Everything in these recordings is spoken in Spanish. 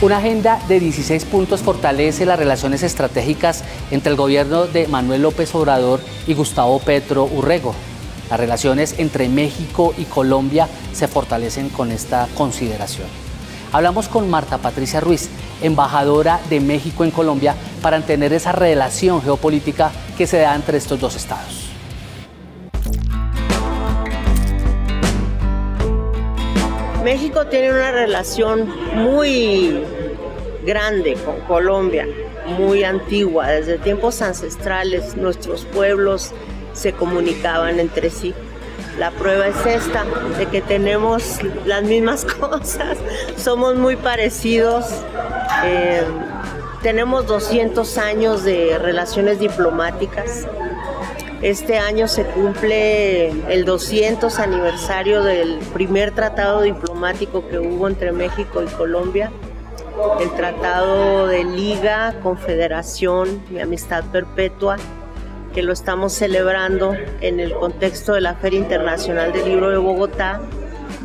Una agenda de 16 puntos fortalece las relaciones estratégicas entre el gobierno de Manuel López Obrador y Gustavo Petro Urrego. Las relaciones entre México y Colombia se fortalecen con esta consideración. Hablamos con Marta Patricia Ruiz, embajadora de México en Colombia, para entender esa relación geopolítica que se da entre estos dos estados. México tiene una relación muy grande con Colombia, muy antigua. Desde tiempos ancestrales nuestros pueblos se comunicaban entre sí. La prueba es esta, de que tenemos las mismas cosas, somos muy parecidos, eh, tenemos 200 años de relaciones diplomáticas, este año se cumple el 200 aniversario del primer tratado diplomático que hubo entre México y Colombia, el tratado de liga, confederación y amistad perpetua, que lo estamos celebrando en el contexto de la Feria Internacional del Libro de Bogotá,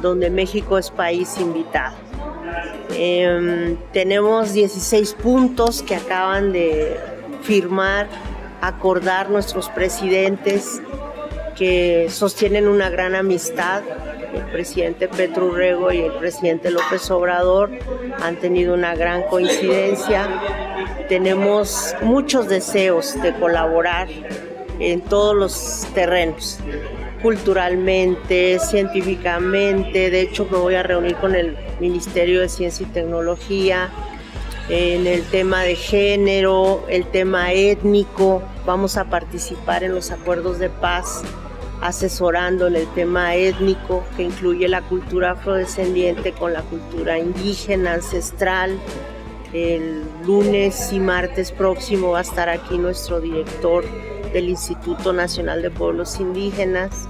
donde México es país invitado. Em, tenemos 16 puntos que acaban de firmar acordar nuestros presidentes que sostienen una gran amistad. El presidente Petro Urrego y el presidente López Obrador han tenido una gran coincidencia. Tenemos muchos deseos de colaborar en todos los terrenos, culturalmente, científicamente. De hecho, me voy a reunir con el Ministerio de Ciencia y Tecnología en el tema de género, el tema étnico. Vamos a participar en los acuerdos de paz asesorando en el tema étnico que incluye la cultura afrodescendiente con la cultura indígena, ancestral. El lunes y martes próximo va a estar aquí nuestro director del Instituto Nacional de Pueblos Indígenas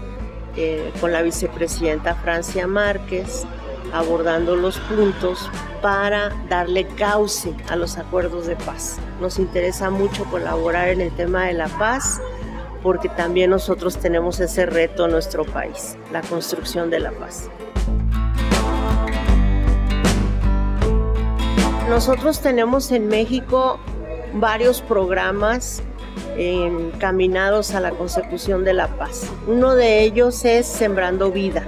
eh, con la vicepresidenta Francia Márquez abordando los puntos para darle cauce a los acuerdos de paz. Nos interesa mucho colaborar en el tema de la paz porque también nosotros tenemos ese reto en nuestro país, la construcción de la paz. Nosotros tenemos en México varios programas encaminados a la consecución de la paz. Uno de ellos es Sembrando Vida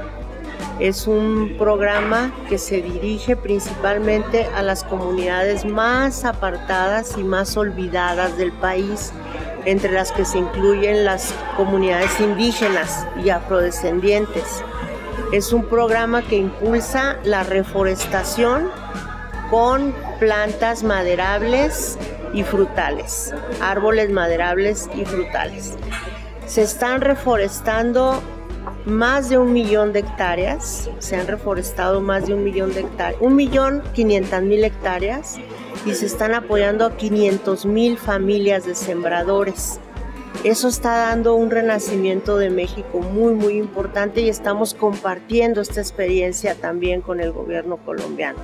es un programa que se dirige principalmente a las comunidades más apartadas y más olvidadas del país, entre las que se incluyen las comunidades indígenas y afrodescendientes. Es un programa que impulsa la reforestación con plantas maderables y frutales, árboles maderables y frutales. Se están reforestando más de un millón de hectáreas, se han reforestado más de un millón de hectáreas, un millón quinientas mil hectáreas y se están apoyando a 500 mil familias de sembradores. Eso está dando un renacimiento de México muy, muy importante y estamos compartiendo esta experiencia también con el gobierno colombiano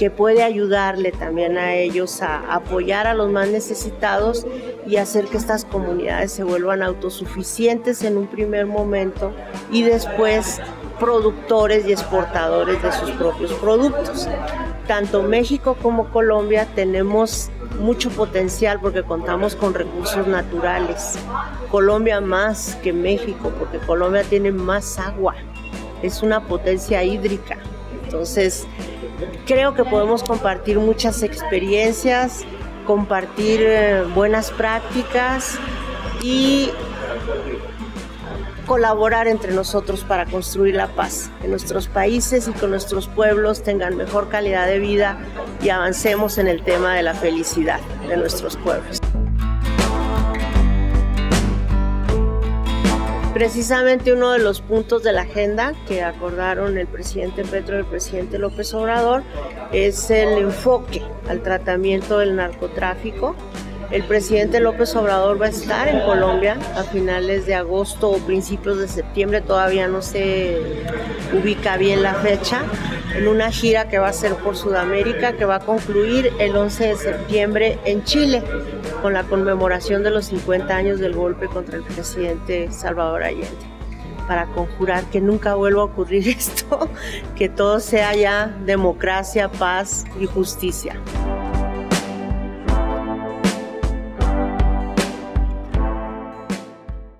que puede ayudarle también a ellos a apoyar a los más necesitados y hacer que estas comunidades se vuelvan autosuficientes en un primer momento y después productores y exportadores de sus propios productos. Tanto México como Colombia tenemos mucho potencial porque contamos con recursos naturales. Colombia más que México porque Colombia tiene más agua. Es una potencia hídrica. Entonces, creo que podemos compartir muchas experiencias, compartir eh, buenas prácticas y colaborar entre nosotros para construir la paz en nuestros países y que nuestros pueblos tengan mejor calidad de vida y avancemos en el tema de la felicidad de nuestros pueblos. Precisamente uno de los puntos de la agenda que acordaron el presidente Petro y el presidente López Obrador es el enfoque al tratamiento del narcotráfico. El presidente López Obrador va a estar en Colombia a finales de agosto o principios de septiembre, todavía no se ubica bien la fecha, en una gira que va a ser por Sudamérica, que va a concluir el 11 de septiembre en Chile, con la conmemoración de los 50 años del golpe contra el presidente Salvador Allende. para conjurar que nunca vuelva a ocurrir esto, que todo sea ya democracia, paz y justicia.